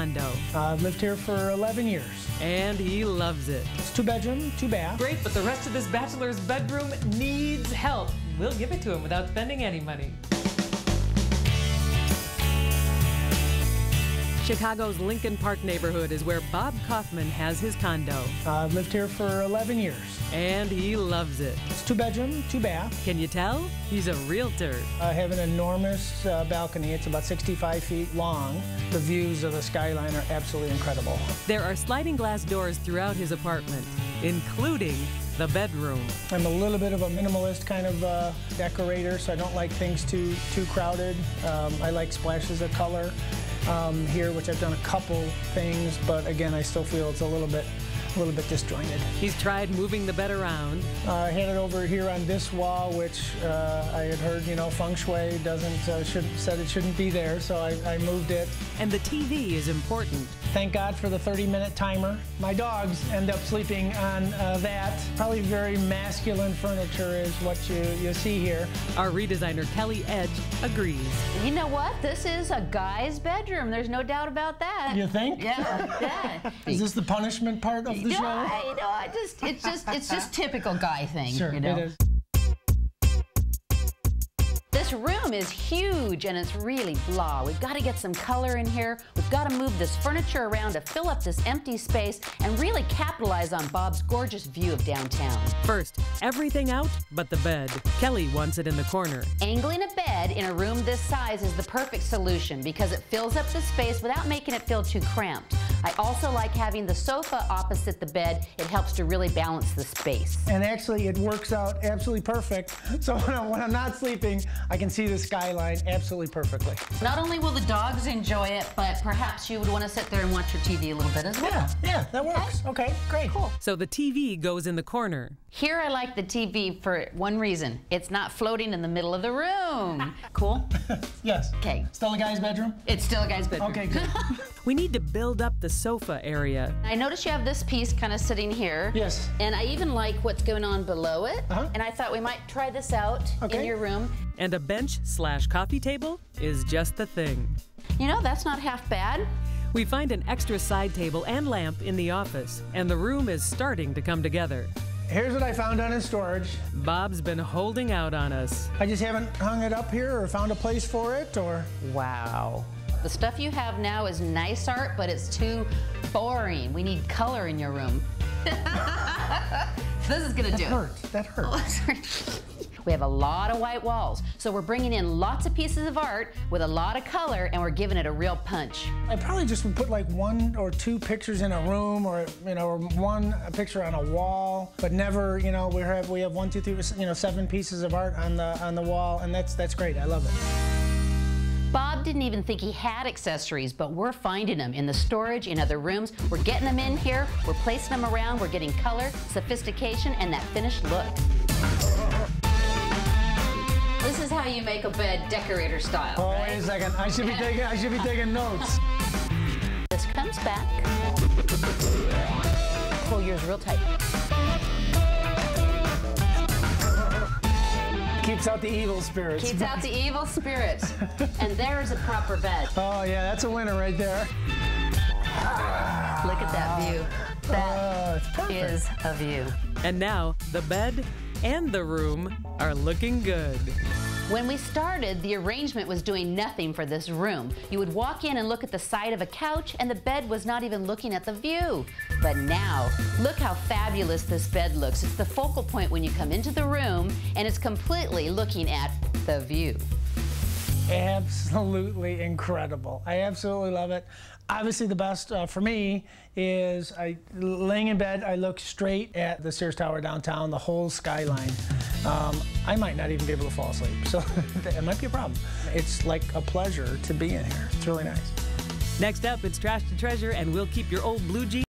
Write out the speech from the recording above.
condo. I've lived here for 11 years. And he loves it. It's two bedroom, two bath. Great, but the rest of this bachelor's bedroom needs help. We'll give it to him without spending any money. Chicago's Lincoln Park neighborhood is where Bob Kaufman has his condo. I've lived here for 11 years. And he loves it. It's two bedroom, two bath. Can you tell? He's a realtor. I have an enormous uh, balcony. It's about 65 feet long. The views of the skyline are absolutely incredible. There are sliding glass doors throughout his apartment, including the bedroom. I'm a little bit of a minimalist kind of uh, decorator, so I don't like things too too crowded. Um, I like splashes of color um, here, which I've done a couple things, but again, I still feel it's a little bit a little bit disjointed. He's tried moving the bed around. Uh, I had it over here on this wall, which uh, I had heard, you know, feng shui doesn't uh, should said it shouldn't be there, so I, I moved it. And the TV is important. Thank God for the 30-minute timer. My dogs end up sleeping on uh, that. Probably very masculine furniture is what you, you see here. Our redesigner Kelly Edge agrees. You know what? This is a guy's bedroom. There's no doubt about that. You think? Yeah. yeah. Is this the punishment part of the no, show? I, no, I just it's just it's just typical guy thing. Sure, you know? it is. This room is huge and it's really blah. We've got to get some color in here. We've got to move this furniture around to fill up this empty space and really capitalize on Bob's gorgeous view of downtown. First, everything out but the bed. Kelly wants it in the corner. Angling a bed in a room this size is the perfect solution because it fills up the space without making it feel too cramped. I also like having the sofa opposite the bed. It helps to really balance the space. And actually, it works out absolutely perfect. So when I'm, when I'm not sleeping, I can see the skyline absolutely perfectly. Not only will the dogs enjoy it, but perhaps you would want to sit there and watch your TV a little bit as well. Yeah, yeah, that works. Okay, great. Cool. So the TV goes in the corner. Here I like the TV for one reason. It's not floating in the middle of the room. Cool? Yes. Okay. Still a guy's bedroom? It's still a guy's bedroom. Okay, good. We need to build up the sofa area. I notice you have this piece kind of sitting here. Yes. And I even like what's going on below it. Uh-huh. And I thought we might try this out in your room. And a bench slash coffee table is just the thing. You know, that's not half bad. We find an extra side table and lamp in the office, and the room is starting to come together. Here's what I found on in storage. Bob's been holding out on us. I just haven't hung it up here or found a place for it or. Wow. The stuff you have now is nice art, but it's too boring. We need color in your room. this is gonna That do hurt. That hurt. it. We have a lot of white walls, so we're bringing in lots of pieces of art with a lot of color, and we're giving it a real punch. I probably just would put like one or two pictures in a room, or you know, or one picture on a wall, but never, you know, we have we have one, two, three, you know, seven pieces of art on the on the wall, and that's that's great. I love it. Bob didn't even think he had accessories, but we're finding them in the storage, in other rooms. We're getting them in here, we're placing them around, we're getting color, sophistication, and that finished look. This is how you make a bed decorator style. Oh, right? wait a second. I should be taking I should be taking notes. This comes back. Pull yours real tight. Keeps out the evil spirits. Keeps out the evil spirits. And there's a proper bed. Oh yeah, that's a winner right there. Look at that view. Oh, that Oh, is a view. And now the bed and the room are looking good. When we started, the arrangement was doing nothing for this room. You would walk in and look at the side of a couch, and the bed was not even looking at the view. But now, look how fabulous this bed looks. It's the focal point when you come into the room, and it's completely looking at the view. absolutely incredible. I absolutely love it. Obviously, the best uh, for me is I laying in bed. I look straight at the Sears Tower downtown, the whole skyline. Um, I might not even be able to fall asleep, so it might be a problem. It's like a pleasure to be in here. It's really nice. Next up, it's Trash to Treasure, and we'll keep your old blue jeans.